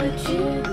but you